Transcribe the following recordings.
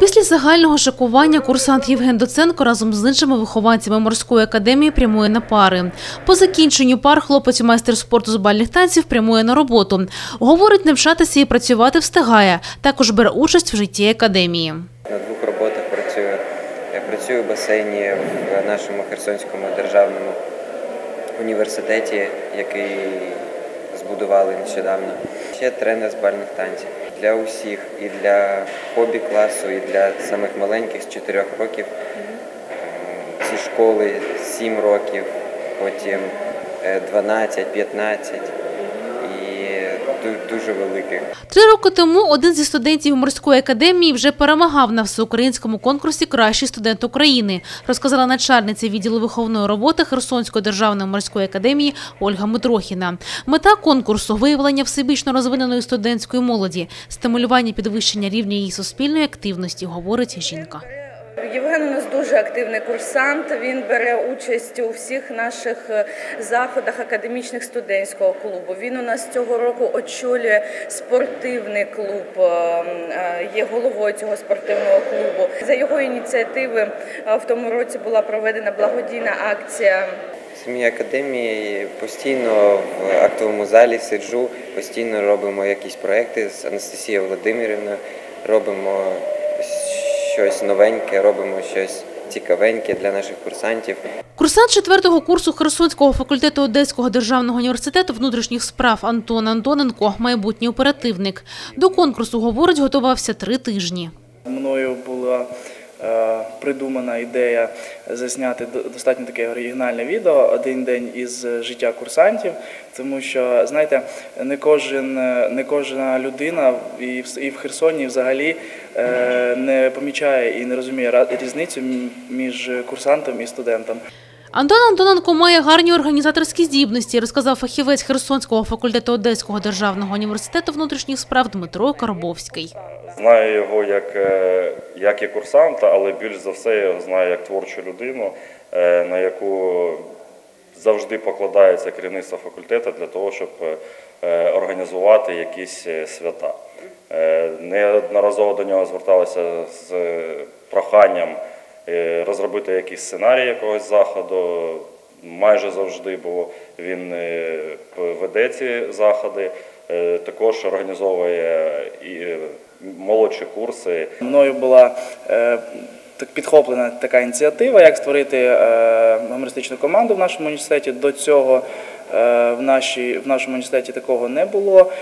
Після загального шокування курсант Євген Доценко разом з іншими вихованцями морської академії прямує на пари. По закінченню пар хлопець майстер спорту з бальних танців прямує на роботу. Говорить, навчатися і працювати встигає. Також бере участь в житті академії. На двох роботах працюю. Я працюю в басейні в нашому Херсонському державному університеті, який збудували нещодавно. Ще тренер з бальних танців для усіх, і для хобі класу, і для самих маленьких з 4 років. Ці Зі школи 7 років, потім е, 12, 15 і ду- дуже великих. Три роки тому один зі студентів морської академії вже перемагав на всеукраїнському конкурсі Кращий студент України, розказала начальниця відділу виховної роботи Херсонської державної морської академії Ольга Митрохіна. Мета конкурсу виявлення всебічно розвиненої студентської молоді, стимулювання підвищення рівня її суспільної активності, говорить жінка. Євген у нас дуже активний курсант. Він бере участь у всіх наших е, заходах академічних студентського клубу. Він у нас цього року очолює спортивний клуб, е, е, є головою цього спортивного клубу. За його ініціативи в тому році була проведена благодійна акція. Самій академії постійно в актовому залі сиджу, постійно робимо якісь проекти з Анастасією Володимирівною, робимо щось новеньке, робимо щось цікавеньке для наших курсантів. Курсант четвертого курсу Херсонського факультету Одеського державного університету внутрішніх справ Антон Антоненко – майбутній оперативник. До конкурсу, говорить, готувався три тижні. Мною була придумана ідея засняти до- достатньо таке оригінальне відео один день із життя курсантів, тому що знаєте, не кожен е, не кожна людина і в, і в Херсоні взагалі е, не помічає і не розуміє різницю між курсантом і студентом. Антон Антоненко має гарні організаторські здібності, розказав фахівець Херсонського факультету Одеського державного університету внутрішніх справ Дмитро Карбовський. Знаю його як, е, як і курсанта, але більш за все його знаю як творчу людину, е, на яку завжди покладається керівництво факультету для того, щоб е, організувати якісь свята. Неодноразово до нього зверталися з проханням розробити якийсь сценарій якогось заходу. Майже завжди, бо він веде ці заходи, також організовує молодші курси. Мною була е, так підхоплена така ініціатива, як створити е, гумористичну команду в нашому університеті. До цього е, в, нашому університеті такого не було.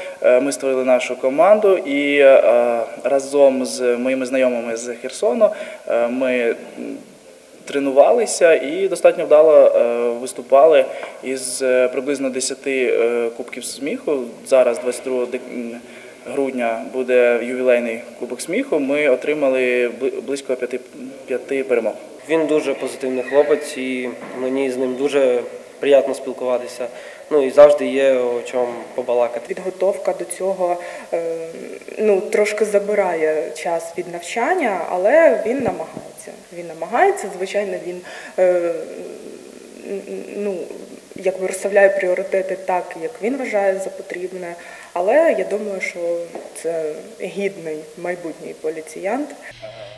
Ми створили нашу команду і разом з моїми знайомими з Херсону ми тренувалися і достатньо вдало виступали із приблизно 10 е, кубків сміху. Зараз 22 дек- м, грудня буде ювілейний кубок сміху. Ми отримали бли- близько п'яти, п'яти перемог. Він дуже позитивний хлопець, і мені з ним дуже приємно спілкуватися. Ну і завжди є о чому побалакати. Підготовка до цього е, ну, трошки забирає час від навчання, але він намагається. Він намагається, звичайно, він е, ну, якби розставляє пріоритети так, як він вважає за потрібне. Але я думаю, що це гідний майбутній поліціянт.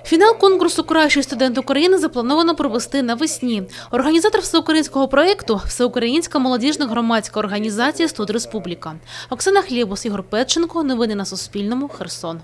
Фінал конкурсу «Кращий студент України» заплановано провести навесні. Організатор всеукраїнського проєкту – Всеукраїнська молодіжна громадська організація «Студ Республіка». Оксана Хлєбус, Ігор Петченко. Новини на Суспільному. Херсон.